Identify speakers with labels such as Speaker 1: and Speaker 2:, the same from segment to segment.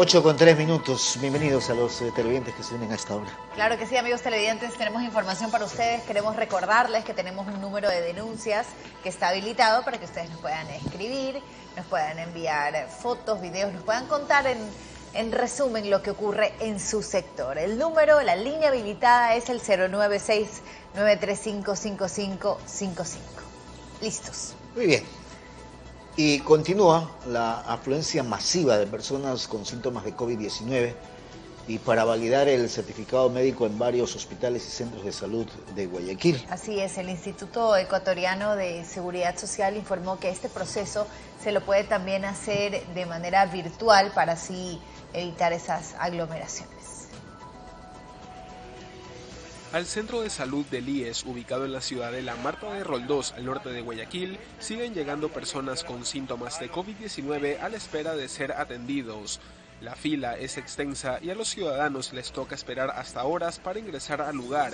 Speaker 1: 8 con 3 minutos. Bienvenidos a los eh, televidentes que se unen a esta hora.
Speaker 2: Claro que sí, amigos televidentes, tenemos información para ustedes. Queremos recordarles que tenemos un número de denuncias que está habilitado para que ustedes nos puedan escribir, nos puedan enviar fotos, videos, nos puedan contar en, en resumen lo que ocurre en su sector. El número, la línea habilitada es el 096-935-5555. Listos.
Speaker 1: Muy bien. Y continúa la afluencia masiva de personas con síntomas de COVID-19 y para validar el certificado médico en varios hospitales y centros de salud de Guayaquil.
Speaker 2: Así es, el Instituto Ecuatoriano de Seguridad Social informó que este proceso se lo puede también hacer de manera virtual para así evitar esas aglomeraciones.
Speaker 3: Al centro de salud del IES, ubicado en la ciudad de La Marta de Roldós, al norte de Guayaquil, siguen llegando personas con síntomas de COVID-19 a la espera de ser atendidos. La fila es extensa y a los ciudadanos les toca esperar hasta horas para ingresar al lugar.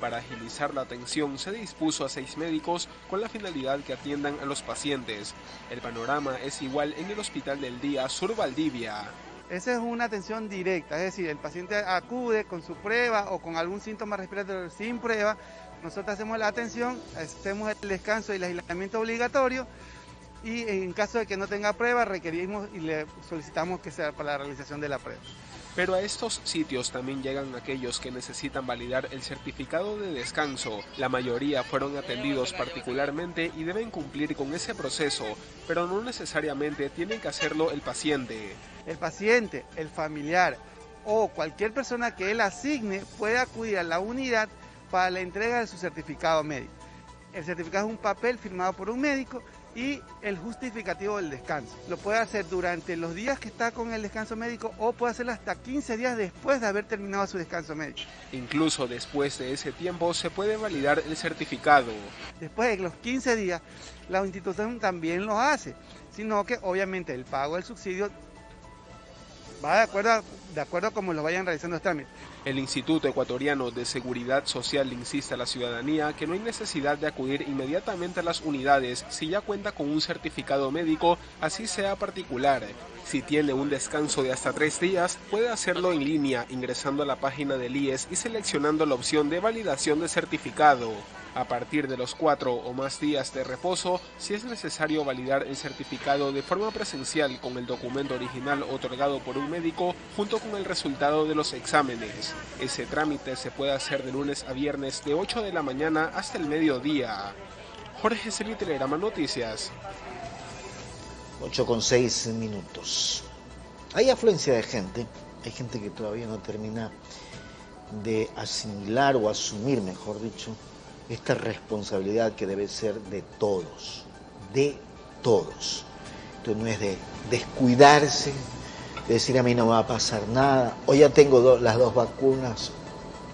Speaker 3: Para agilizar la atención se dispuso a seis médicos con la finalidad que atiendan a los pacientes. El panorama es igual en el Hospital del Día Sur Valdivia.
Speaker 4: Esa es una atención directa, es decir, el paciente acude con su prueba o con algún síntoma respiratorio sin prueba, nosotros hacemos la atención, hacemos el descanso y el aislamiento obligatorio y en caso de que no tenga prueba requerimos y le solicitamos que sea para la realización de la prueba.
Speaker 3: Pero a estos sitios también llegan aquellos que necesitan validar el certificado de descanso. La mayoría fueron atendidos particularmente y deben cumplir con ese proceso, pero no necesariamente tienen que hacerlo el paciente.
Speaker 4: El paciente, el familiar o cualquier persona que él asigne puede acudir a la unidad para la entrega de su certificado médico. El certificado es un papel firmado por un médico y el justificativo del descanso. Lo puede hacer durante los días que está con el descanso médico o puede hacerlo hasta 15 días después de haber terminado su descanso médico.
Speaker 3: Incluso después de ese tiempo se puede validar el certificado.
Speaker 4: Después de los 15 días, la institución también lo hace, sino que obviamente el pago del subsidio va de acuerdo a, de acuerdo a cómo lo vayan realizando los trámites.
Speaker 3: El Instituto Ecuatoriano de Seguridad Social insiste a la ciudadanía que no hay necesidad de acudir inmediatamente a las unidades si ya cuenta con un certificado médico, así sea particular. Si tiene un descanso de hasta tres días, puede hacerlo en línea ingresando a la página del IES y seleccionando la opción de validación de certificado. A partir de los cuatro o más días de reposo, si es necesario validar el certificado de forma presencial con el documento original otorgado por un médico junto con el resultado de los exámenes. Ese trámite se puede hacer de lunes a viernes de 8 de la mañana hasta el mediodía. Jorge Celi, Telegrama Noticias.
Speaker 1: 8 con 6 minutos. Hay afluencia de gente, hay gente que todavía no termina de asimilar o asumir, mejor dicho, esta responsabilidad que debe ser de todos, de todos. Esto no es de descuidarse, de decir a mí no va a pasar nada, o ya tengo las dos vacunas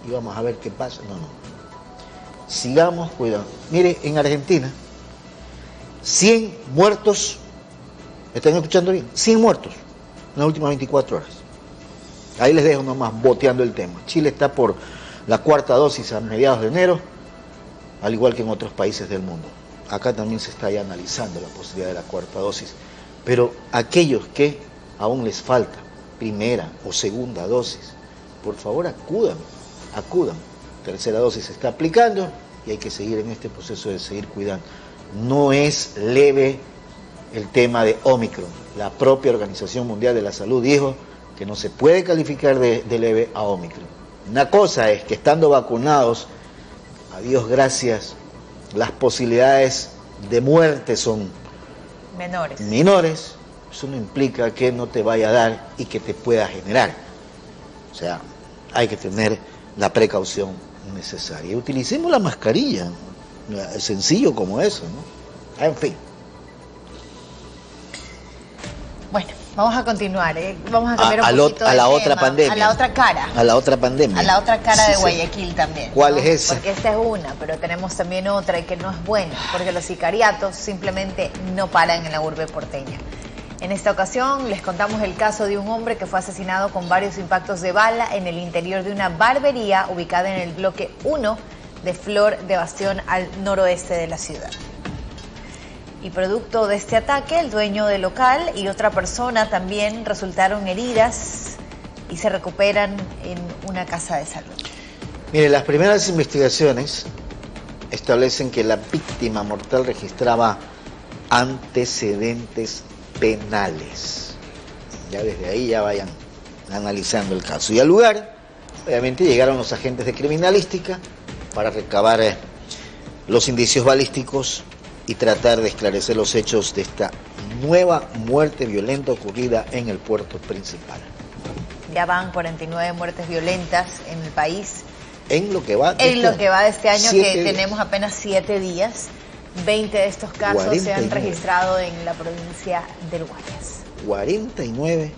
Speaker 1: y vamos a ver qué pasa. No, no. Sigamos cuidando. Mire, en Argentina, 100 muertos, ¿me están escuchando bien? 100 muertos en las últimas 24 horas. Ahí les dejo nomás boteando el tema. Chile está por la cuarta dosis a mediados de enero al igual que en otros países del mundo. Acá también se está ya analizando la posibilidad de la cuarta dosis, pero aquellos que aún les falta primera o segunda dosis, por favor acudan, acudan. Tercera dosis se está aplicando y hay que seguir en este proceso de seguir cuidando. No es leve el tema de Omicron. La propia Organización Mundial de la Salud dijo que no se puede calificar de, de leve a Omicron. Una cosa es que estando vacunados a Dios gracias, las posibilidades de muerte son
Speaker 2: menores.
Speaker 1: menores. Eso no implica que no te vaya a dar y que te pueda generar. O sea, hay que tener la precaución necesaria. Utilicemos la mascarilla, sencillo como eso, ¿no? En fin.
Speaker 2: Bueno. Vamos a continuar, ¿eh? vamos a cambiar a, un poquito
Speaker 1: a la otra pandemia.
Speaker 2: A la otra cara.
Speaker 1: A la otra pandemia.
Speaker 2: A la otra cara de Guayaquil también.
Speaker 1: ¿Cuál es esa?
Speaker 2: Porque esta es una, pero tenemos también otra y que no es buena, porque los sicariatos simplemente no paran en la urbe porteña. En esta ocasión les contamos el caso de un hombre que fue asesinado con varios impactos de bala en el interior de una barbería ubicada en el bloque 1 de Flor de Bastión al noroeste de la ciudad. Y producto de este ataque, el dueño del local y otra persona también resultaron heridas y se recuperan en una casa de salud.
Speaker 1: Mire, las primeras investigaciones establecen que la víctima mortal registraba antecedentes penales. Ya desde ahí ya vayan analizando el caso. Y al lugar, obviamente, llegaron los agentes de criminalística para recabar eh, los indicios balísticos y tratar de esclarecer los hechos de esta nueva muerte violenta ocurrida en el puerto principal.
Speaker 2: Ya van 49 muertes violentas en el país.
Speaker 1: En lo que va
Speaker 2: de, en este, lo que va de este año, que tenemos apenas siete días. 20 de estos casos se han registrado en la provincia del Guayas.
Speaker 1: 49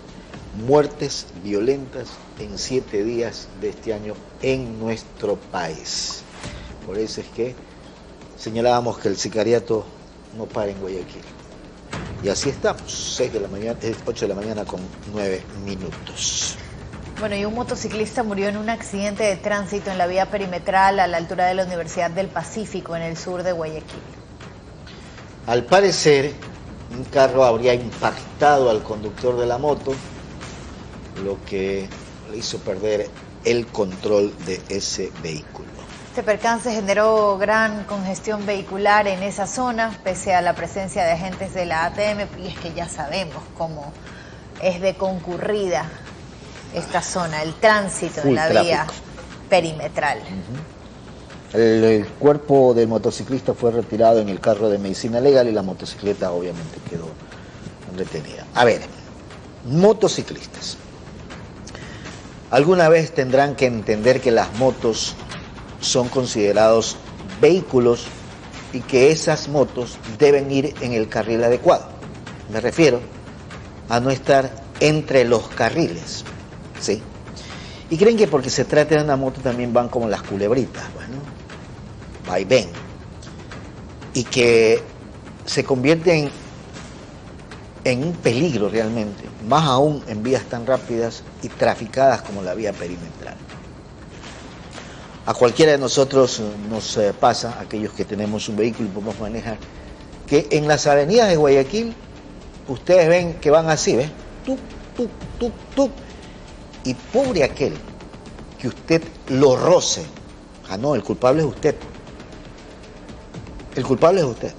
Speaker 1: muertes violentas en siete días de este año en nuestro país. Por eso es que señalábamos que el sicariato no para en Guayaquil. Y así estamos, 6 de la mañana, 8 de la mañana con 9 minutos.
Speaker 2: Bueno, y un motociclista murió en un accidente de tránsito en la vía perimetral a la altura de la Universidad del Pacífico, en el sur de Guayaquil.
Speaker 1: Al parecer, un carro habría impactado al conductor de la moto, lo que le hizo perder el control de ese vehículo.
Speaker 2: Este percance generó gran congestión vehicular en esa zona, pese a la presencia de agentes de la ATM, y es que ya sabemos cómo es de concurrida esta zona, el tránsito en la vía perimetral.
Speaker 1: El, cuerpo del motociclista fue retirado en el carro de medicina legal y la motocicleta obviamente quedó retenida. A ver, motociclistas. Alguna vez tendrán que entender que las motos son considerados vehículos y que esas motos deben ir en el carril adecuado. Me refiero a no estar entre los carriles, ¿sí? Y creen que porque se trata de una moto también van como las culebritas, bueno, va y ven. Y que se convierten en un peligro realmente, más aún en vías tan rápidas y traficadas como la vía perimetral. A cualquiera de nosotros nos eh, pasa, aquellos que tenemos un vehículo y podemos manejar, que en las avenidas de Guayaquil ustedes ven que van así, ¿ves? Tup, tup, tup, tup. Y pobre aquel que usted lo roce. Ah, no, el culpable es usted. El culpable es usted.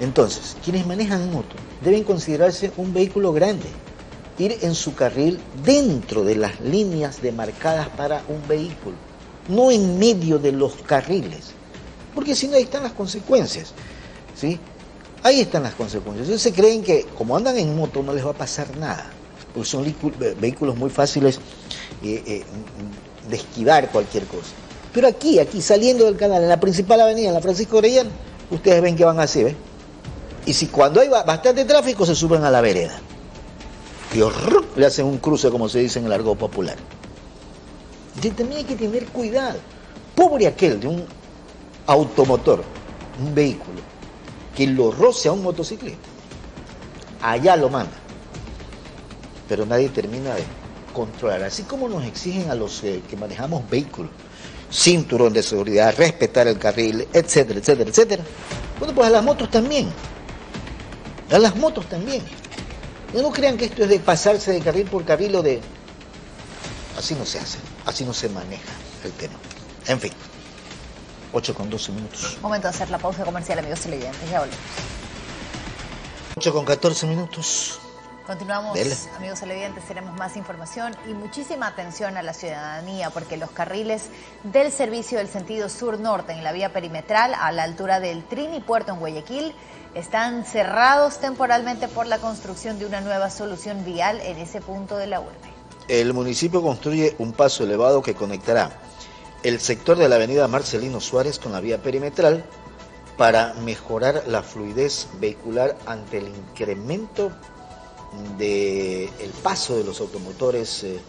Speaker 1: Entonces, quienes manejan moto deben considerarse un vehículo grande, ir en su carril dentro de las líneas demarcadas para un vehículo no en medio de los carriles, porque si no ahí están las consecuencias, ¿sí? Ahí están las consecuencias. Ellos se creen que como andan en moto no les va a pasar nada, porque son vehículos muy fáciles eh, eh, de esquivar cualquier cosa. Pero aquí, aquí, saliendo del canal, en la principal avenida, en la Francisco Orellana, ustedes ven que van así, ¿ves? Y si cuando hay bastante tráfico se suben a la vereda. Y le hacen un cruce, como se dice en el argot popular. Entonces también hay que tener cuidado. Pobre aquel de un automotor, un vehículo, que lo roce a un motociclista. Allá lo manda. Pero nadie termina de controlar. Así como nos exigen a los eh, que manejamos vehículos, cinturón de seguridad, respetar el carril, etcétera, etcétera, etcétera. Bueno, pues a las motos también. A las motos también. No crean que esto es de pasarse de carril por carril o de Así no se hace, así no se maneja el tema. En fin, 8 con 12 minutos.
Speaker 2: Momento de hacer la pausa comercial, amigos televidentes. Ya volvemos.
Speaker 1: 8 con 14 minutos.
Speaker 2: Continuamos, amigos televidentes, tenemos más información y muchísima atención a la ciudadanía porque los carriles del servicio del sentido sur-norte en la vía perimetral a la altura del Trini Puerto en Guayaquil están cerrados temporalmente por la construcción de una nueva solución vial en ese punto de la urbe.
Speaker 1: El municipio construye un paso elevado que conectará el sector de la avenida Marcelino Suárez con la vía perimetral para mejorar la fluidez vehicular ante el incremento del paso de los automotores eh,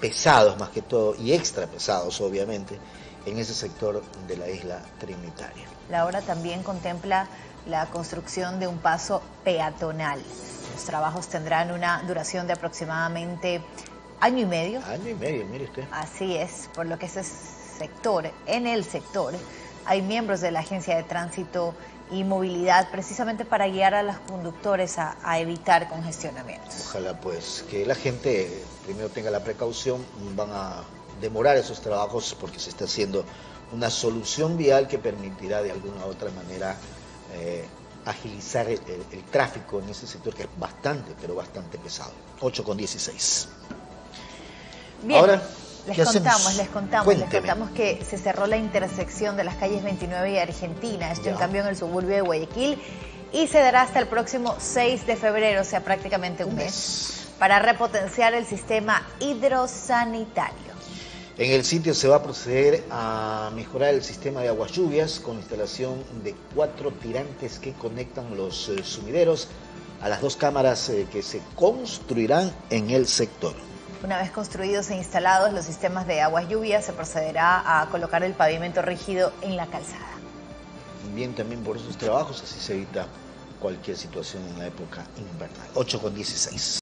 Speaker 1: pesados más que todo y extra pesados obviamente en ese sector de la isla trinitaria.
Speaker 2: La obra también contempla la construcción de un paso peatonal. Los trabajos tendrán una duración de aproximadamente año y medio.
Speaker 1: Año y medio, mire usted.
Speaker 2: Así es, por lo que ese sector, en el sector, hay miembros de la Agencia de Tránsito y Movilidad precisamente para guiar a los conductores a, a evitar congestionamientos.
Speaker 1: Ojalá pues que la gente primero tenga la precaución, van a demorar esos trabajos porque se está haciendo una solución vial que permitirá de alguna u otra manera eh, agilizar el, tráfico en ese sector que es bastante, pero bastante pesado. 8 con 16.
Speaker 2: Bien. Ahora, les contamos, les contamos, les contamos que se cerró la intersección de las calles 29 y Argentina, esto en cambio en el suburbio de Guayaquil, y se dará hasta el próximo 6 de febrero, o sea, prácticamente un, mes, para repotenciar el sistema hidrosanitario.
Speaker 1: En el sitio se va a proceder a mejorar el sistema de aguas lluvias con instalación de cuatro tirantes que conectan los eh, sumideros a las dos cámaras eh, que se construirán en el sector.
Speaker 2: Una vez construidos e instalados los sistemas de aguas lluvias, se procederá a colocar el pavimento rígido en la calzada.
Speaker 1: Bien, también por esos trabajos, así se evita cualquier situación en la época invernal. 8 con 16.